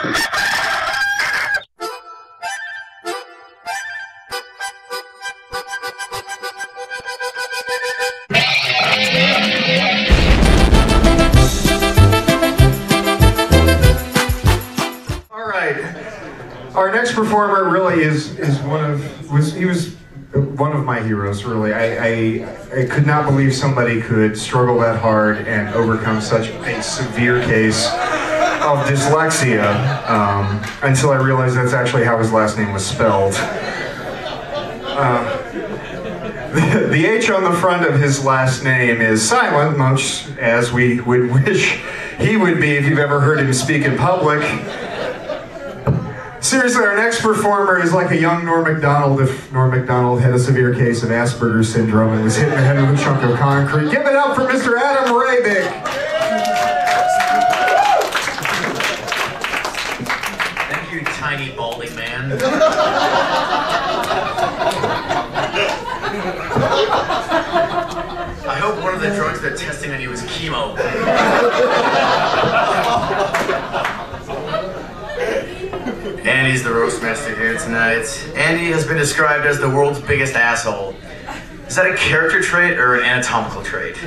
All right. Our next performer really is is one of was he was one of my heroes. Really, I I, I could not believe somebody could struggle that hard and overcome such a severe case of dyslexia um, until I realized that's actually how his last name was spelled. Uh, the, the H on the front of his last name is silent, much as we would wish he would be if you've ever heard him speak in public. Seriously, our next performer is like a young Norm MacDonald if Norm MacDonald had a severe case of Asperger's syndrome and was hit in the head with a chunk of concrete. Give it up for Mr. Adam Hrabik. Tiny balding man. I hope one of the drugs they're testing on you is chemo. Andy's the roast master here tonight. Andy has been described as the world's biggest asshole. Is that a character trait or an anatomical trait?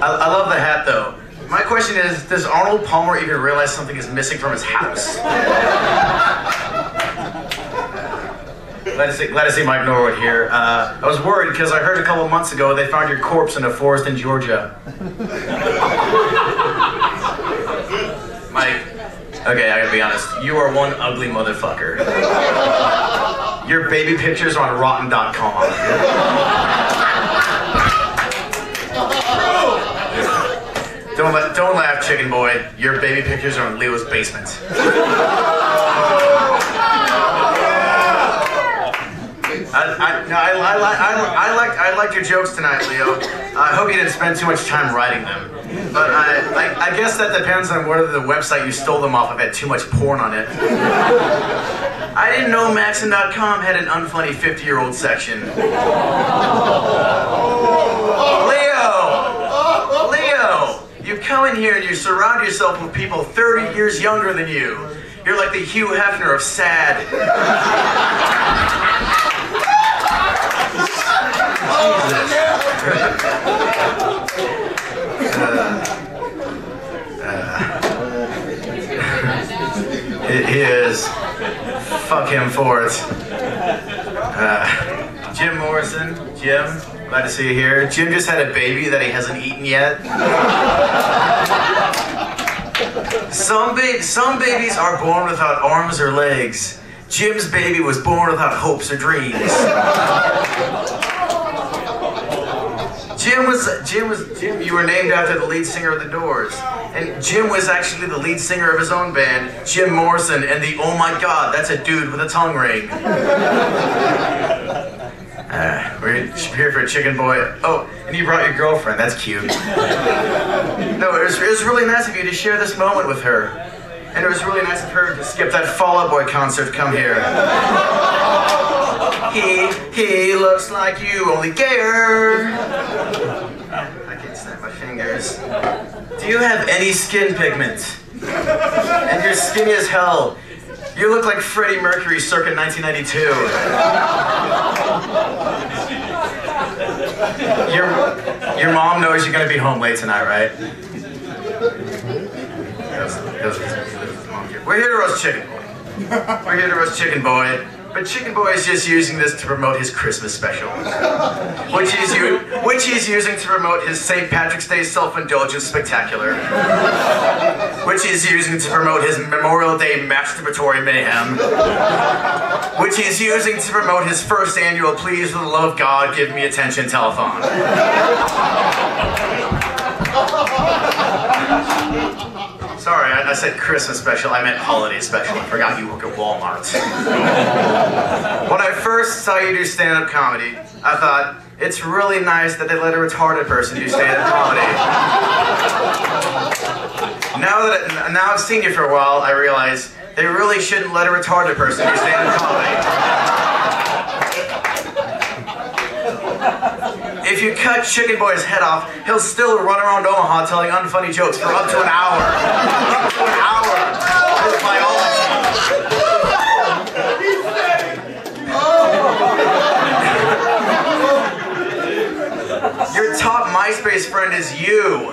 I, I love the hat though. My question is, does Arnold Palmer even realize something is missing from his house? glad, to see, glad to see Mike Norwood here. Uh, I was worried because I heard a couple months ago they found your corpse in a forest in Georgia. Mike, okay, I gotta be honest. You are one ugly motherfucker. Your baby pictures are on Rotten.com. chicken boy. Your baby pictures are in Leo's basement. I, I, no, I, I, like- I, I, liked, I liked your jokes tonight, Leo. I hope you didn't spend too much time writing them. But I, I, I guess that depends on whether the website you stole them off of had too much porn on it. I didn't know Maxim.com had an unfunny 50 year old section. Oh, oh, oh. Leo! You come in here and you surround yourself with people 30 years younger than you. You're like the Hugh Hefner of sad. It is. Fuck him for it. Uh, Jim Morrison, Jim, glad to see you here. Jim just had a baby that he hasn't eaten yet. Some, ba- some babies are born without arms or legs. Jim's baby was born without hopes or dreams. Jim was Jim was Jim. You were named after the lead singer of the Doors, and Jim was actually the lead singer of his own band, Jim Morrison, and the Oh my God, that's a dude with a tongue ring. Uh, we're here for a chicken boy. Oh, and you brought your girlfriend. That's cute. No, it was, it was really nice of you to share this moment with her, and it was really nice of her to skip that Fall Out Boy concert come here. He he looks like you, only gayer. I can't snap my fingers. Do you have any skin pigment? And you're skinny as hell. You look like Freddie Mercury circa 1992. Your, your mom knows you're gonna be home late tonight, right? We're here to roast chicken boy. We're here to roast chicken boy. But Chicken Boy is just using this to promote his Christmas special, which he's, which he's using to promote his St. Patrick's Day self-indulgence spectacular, which he's using to promote his Memorial Day masturbatory mayhem, which he's using to promote his first annual Please for the Love of God Give Me Attention telethon. Sorry, I, I said Christmas special. I meant holiday special. I forgot you work at Walmart. when I first saw you do stand-up comedy, I thought it's really nice that they let a retarded person do stand-up comedy. Now that now I've seen you for a while, I realize they really shouldn't let a retarded person do stand-up comedy. If you cut Chicken Boy's head off, he'll still run around Omaha telling unfunny jokes for up to an hour. Up to an hour. Your top MySpace friend is you.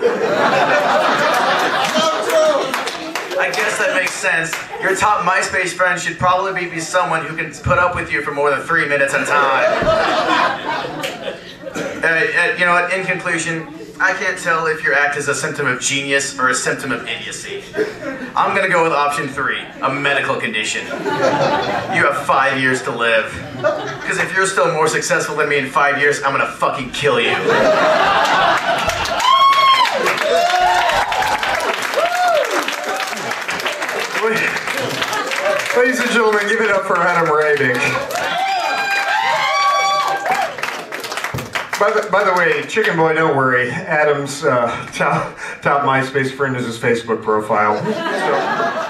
I guess that makes sense. Your top MySpace friend should probably be someone who can put up with you for more than three minutes at a time. Uh, uh, you know what? In conclusion, I can't tell if your act is a symptom of genius or a symptom of idiocy. I'm gonna go with option three, a medical condition. You have five years to live. Because if you're still more successful than me in five years, I'm gonna fucking kill you. Ladies and gentlemen, give it up for Adam Hrabik. By the, by the way, Chicken Boy, don't worry. Adam's uh, top, top MySpace friend is his Facebook profile. So,